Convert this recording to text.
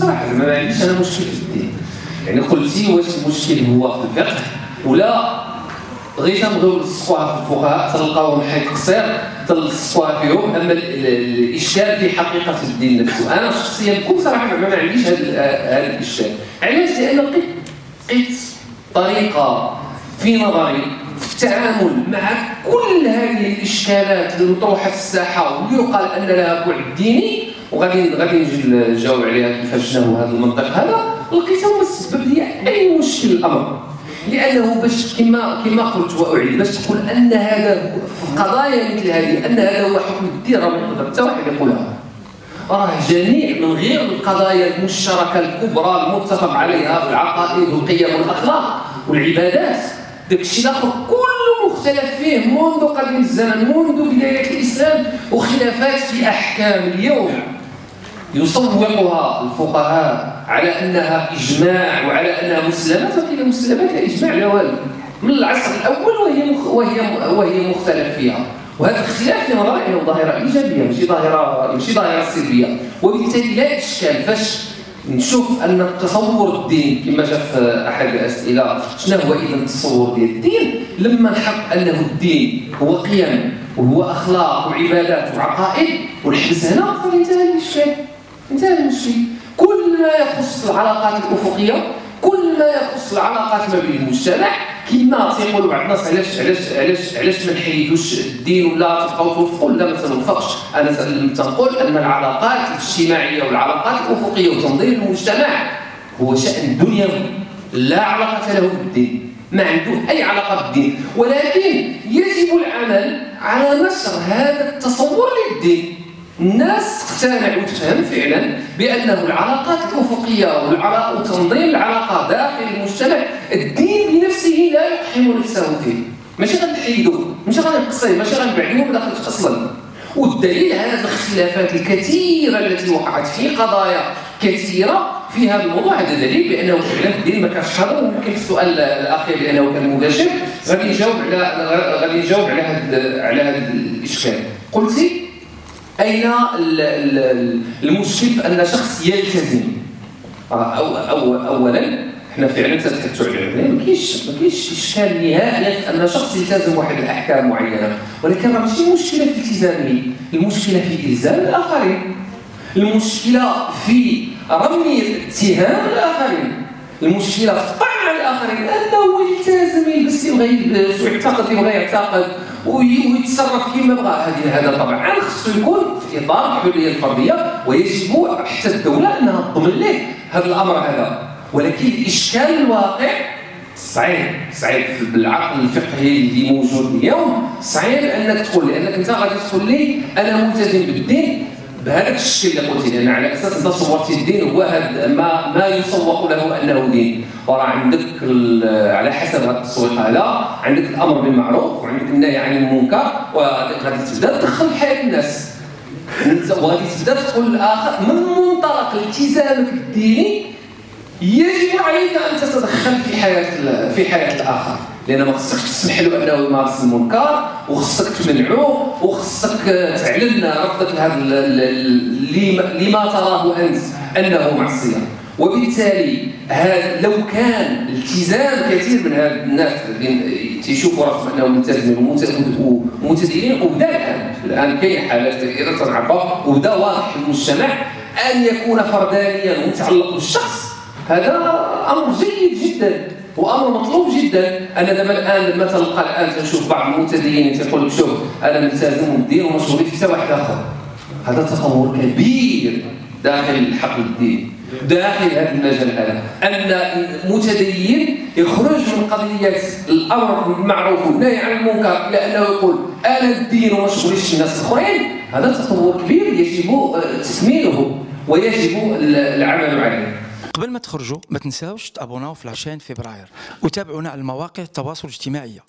صراحة ما عنديش أنا مشكل في الدين. يعني قلتي واش المشكل هو في الفقه ولا غير تنبغيو نلصقوها في الفقهاء تلقاوهم حيث قصير تلصقوها فيهم. أما الإشكال في حقيقة الدين نفسه. أنا شخصيا بكل صراحة ما عنديش هذا الإشكال. علاش؟ لأن لقيت لقيت طريقة في نظري في التعامل مع كل هذه الإشكالات المطروحه في الساحة ويقال أن لها بعد ديني وغادي غادي نجي نجاوب عليها كيفاش شنو هذا المنطق. هذا لقيته ما السبب لي أي مشكل الامر لأنه باش كما كما قلت واعيد باش تقول أن هذا في قضايا مثل هذه أن هذا هو حكم الدين راه ما يقدر حتى واحد يقولها. راه جميع من غير القضايا المشتركة الكبرى المتفق عليها في العقائد والقيم والأخلاق والعبادات. داك الشيء الآخر كله مختلف فيه منذ قديم الزمن منذ بداية الإسلام وخلافات في أحكام اليوم. يصوغها الفقهاء على أنها إجماع وعلى أنها مسلمات وكذا مسلمات إجماع لا والو. من العصر الأول وهي. وهي وهي مختلف فيها. وهذا الاختلاف في نظري انه ظاهرة إيجابية ماشي ظاهره ماشي ظاهرة سلبيه وبالتالي لا إشكال فاش نشوف أن تصور الدين كما جاء في أحد الأسئلة شنو هو اذا التصور ديال الدين؟ لما نحط أنه الدين هو قيم وهو أخلاق وعبادات وعقائد ونحبس هنا فانتهى الاشكال انتهى المشكل كل ما يخص العلاقات الأفقية كل ما يخص العلاقات ما بين المجتمع كما تيقولوا بعض الناس علاش علاش علاش علاش ما نحيدوش الدين ولا تبقاو توفقوا لا ما تنوفقش أنا تنقول أن العلاقات الاجتماعية والعلاقات الأفقية وتنظيم المجتمع هو شأن دنيوي. لا علاقة له بالدين. ما عنده أي علاقة بالدين. ولكن يجب العمل على نشر هذا التصور للدين. الناس تقتنع وتفهم فعلا بأنه العلاقات الأفقية وتنظيم العلاقة داخل المجتمع الدين بنفسه لا يقحم نفسه فيه. ماشي غنحيدو ماشي غنقصيه ماشي غنبعدوه ما داخلش أصلا والدليل على الاختلافات الكثيرة التي وقعت في قضايا كثيرة في هذا الموضوع هذا دليل بأنه فعلا الدين ما كانش هذا وممكن السؤال الأخير لأنه كان مباشر. غادي نجاوب على غادي نجاوب على هذا على هذا الإشكال. قلتي؟ أين المشكل في أن شخص يلتزم؟ أو أو اولا إحنا فعلا تتحدثوا على ما كاينش ما كاينش إشكال نهائيا أن شخص يلتزم واحد الأحكام معينة. ولكن ماشي مشكلة في التزامه المشكلة في إلزام الآخرين. المشكلة في رمي الاتهام الآخرين. المشكلة في على الآخرين. أنه يلتزم يلبس يبغى يعتقد يبغى يعتقد. ويتصرف كما بغى. هذه هذا طبعا خصو يكون في إطار الحرية الفردية ويجب حتى الدولة أنها تضمن له هذا الأمر هذا. ولكن الاشكال الواقع صعيب. صعيب بالعقل الفقهي اللي موجود اليوم. صعيب أنك تقول لانك أنت غادي تقول لي أنا ملتزم بالدين بهذاك الشيء اللي قلتي لأن على أساس انت صورتي الدين هو هذا ما ما يسوق له أنه دين. وراه عندك على حسب هذا التسويق هذا عندك الأمر بالمعروف وعندك النهي عن المنكر وغادي تبدأ تدخل حياة الناس. وغادي تبدأ تقول للآخر من منطلق التزامك الديني يجب عليك أن تتدخل في حياة في حياة الآخر. لأن ما خصكش تسمح له انه يمارس المنكر وخصك تمنعوه وخصك تعلن رفضك لهذا لما تراه أنت أنه معصية. وبالتالي لو كان التزام كثير من هاد الناس اللي تيشوفوا راسهم أنهم ملتزمين ومتدينين وبدأ الآن. الآن كاين حالات كثيرة تنعرفها وبدأ واضح في المجتمع أن يكون فردانيا متعلق بالشخص. هذا أمر جيد جدا. وأمر مطلوب جدا أنا دابا الآن لما تلقى الآن تنشوف بعض المتدينين تيقول لك شوف أنا ملتزم وما شغلي حتى واحد آخر. هذا تطور كبير داخل حقل الدين داخل هذا المجال هذا. أن متدين يخرج من قضية الأمر بالمعروف والنهي عن المنكر إلى انه يقول أنا الدين وما شغليش الناس الآخرين. هذا تطور كبير يجب تكميله ويجب العمل عليه. قبل ما تخرجوا ما تنساوش تابوناو في العشرين فبراير وتابعونا على المواقع التواصل الاجتماعي.